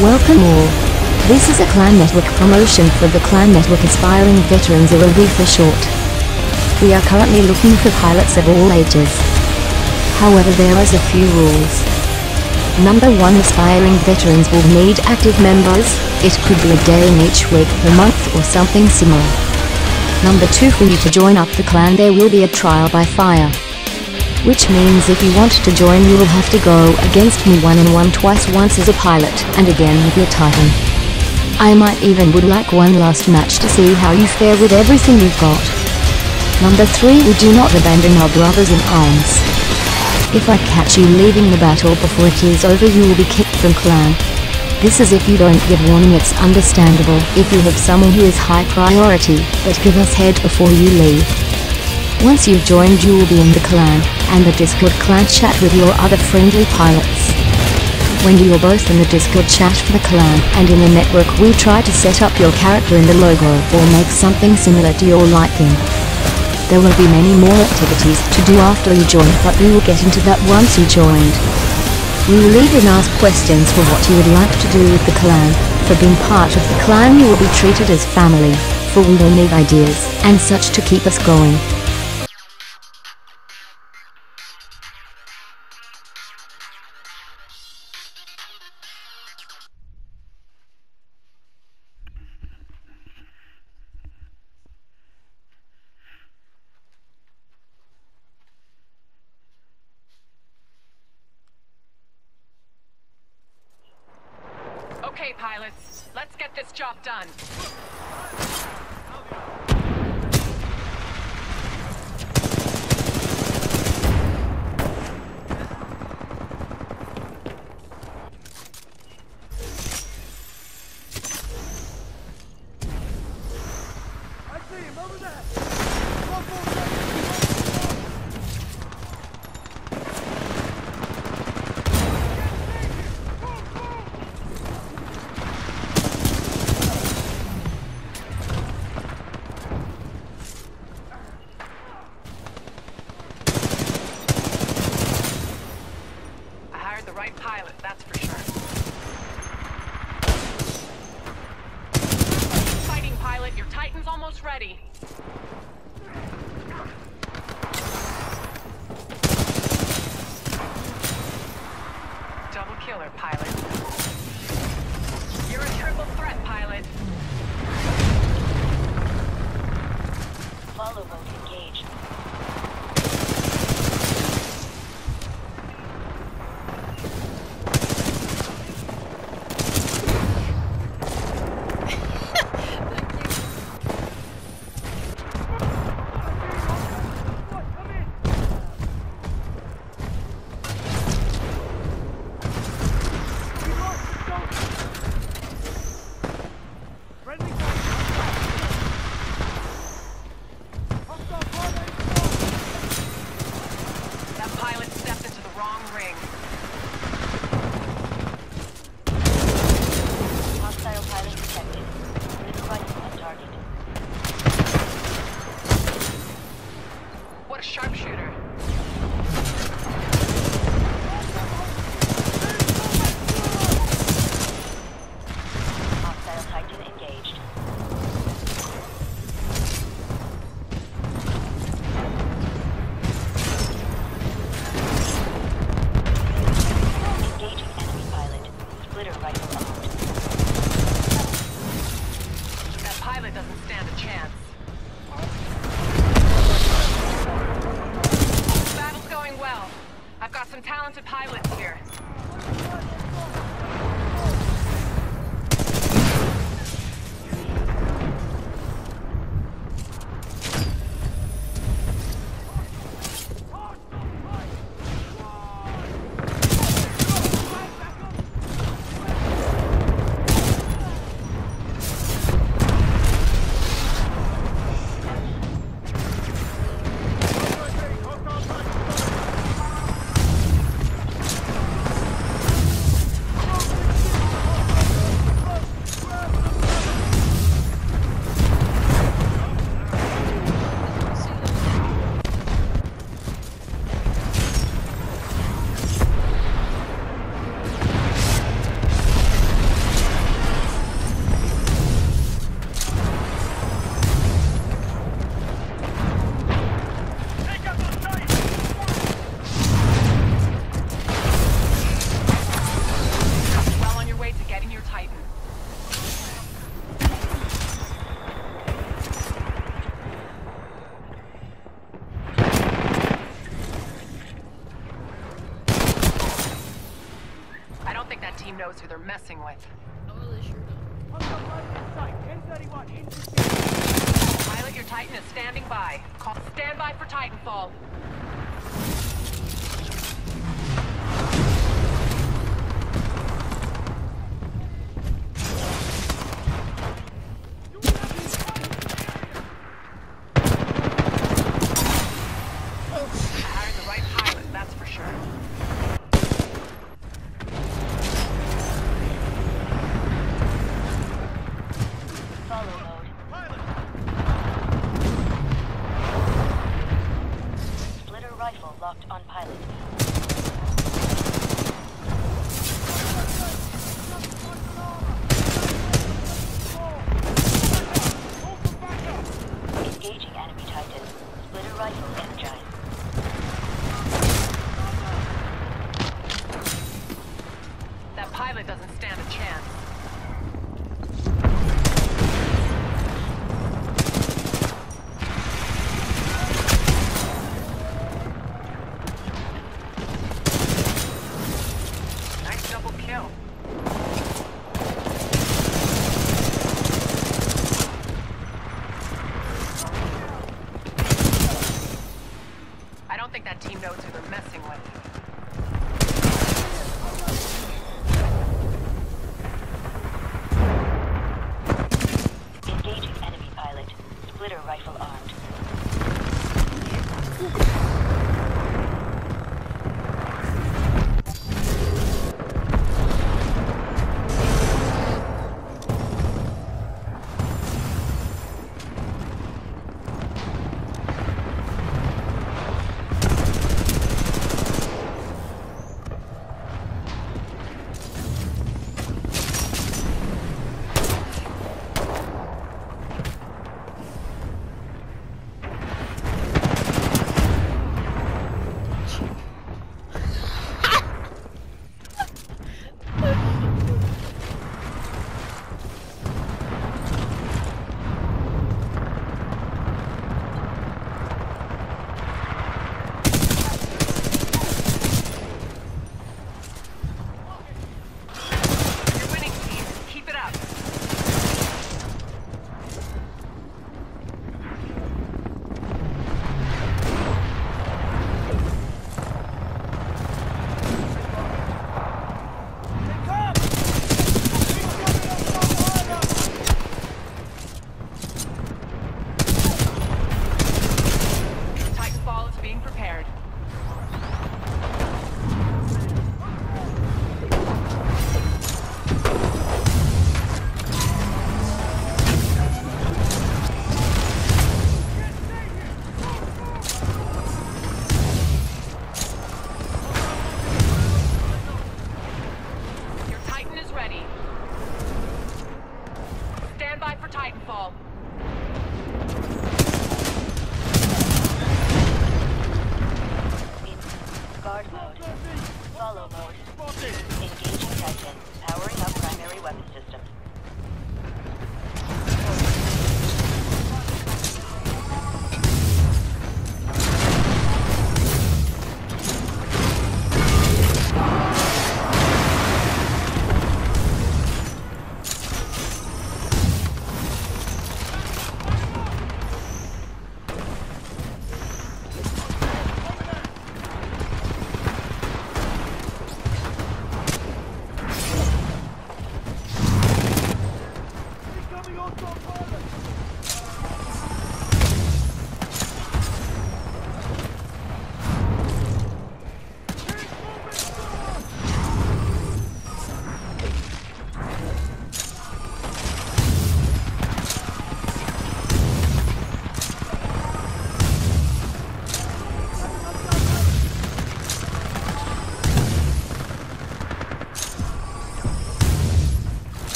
Welcome all. This is a Clan Network promotion for the Clan Network Aspiring Veterans or OV for short. We are currently looking for pilots of all ages. However there is a few rules. Number 1 Aspiring veterans will need active members, it could be a day in each week per month or something similar. Number 2 For you to join up the clan there will be a trial by fire. Which means if you want to join you will have to go against me one and one twice once as a pilot and again with your titan. I might even would like one last match to see how you fare with everything you've got. Number 3 We do not abandon our brothers in arms. If I catch you leaving the battle before it is over you will be kicked from clan. This is if you don't give warning it's understandable if you have someone who is high priority, but give us head before you leave. Once you've joined you will be in the clan, and the Discord clan chat with your other friendly pilots. When you are both in the Discord chat for the clan and in the network we try to set up your character in the logo or make something similar to your liking. There will be many more activities to do after you join but we will get into that once you joined. We will even ask questions for what you would like to do with the clan. For being part of the clan you will be treated as family, for we will need ideas and such to keep us going. Pilots, let's get this job done. I hired the right pilot, that's for sure. Fighting pilot, your Titan's almost ready. Double killer, pilot. You're a triple threat, pilot. Follow mode engaged. That pilot stepped into the wrong ring. Hostile pilot detected. Neutralizing on target. What a sharpshooter. Hostile Titan engaged. Engaging enemy pilot. Splitter rifle armed. That pilot doesn't stand a chance. Battle's going well. I've got some talented pilots here. messing with. Pilot, your Titan is standing by. Call standby for Titanfall. Rifle locked on pilot. Engaging enemy Titan. Splitter rifle energized. That pilot doesn't stand a chance. fall.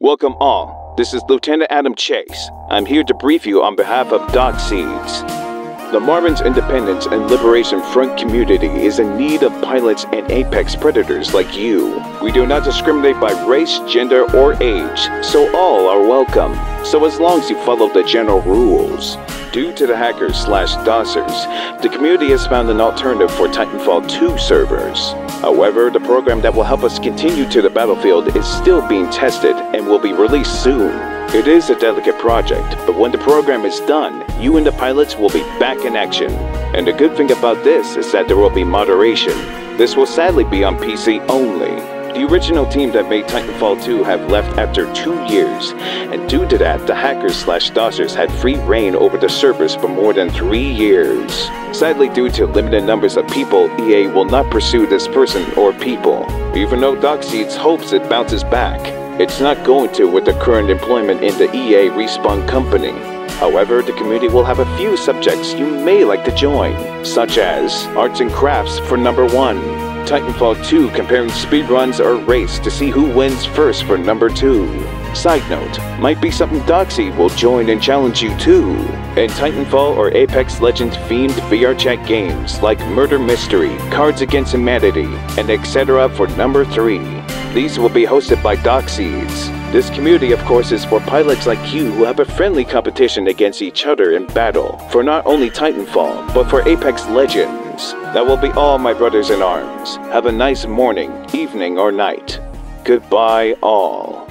Welcome all. This is Lieutenant Adam Chase. I'm here to brief you on behalf of Doc Seeds. The Marvin's Independence and Liberation Front community is in need of pilots and apex predators like you. We do not discriminate by race, gender, or age, so all are welcome. So as long as you follow the general rules. Due to the hackers slash DOSers, the community has found an alternative for Titanfall 2 servers. However, the program that will help us continue to the battlefield is still being tested and will be released soon. It is a delicate project, but when the program is done, you and the pilots will be back in action. And the good thing about this is that there will be moderation. This will sadly be on PC only. The original team that made Titanfall 2 have left after two years, and due to that, the hackers slash DOSers had free reign over the servers for more than three years. Sadly, due to limited numbers of people, EA will not pursue this person or people. Even though DocSeeds hopes it bounces back, it's not going to with the current employment in the EA Respawn company. However, the community will have a few subjects you may like to join, such as arts and crafts for number one, Titanfall 2 comparing speedruns or race to see who wins first for number 2. Side note, might be something Doxy will join and challenge you too. And Titanfall or Apex Legends themed VR chat games like Murder Mystery, Cards Against Humanity, and etc. for number 3. These will be hosted by DocSeeds. This community, of course, is for pilots like you who have a friendly competition against each other in battle for not only Titanfall, but for Apex Legends. That will be all, my brothers in arms. Have a nice morning, evening, or night. Goodbye, all.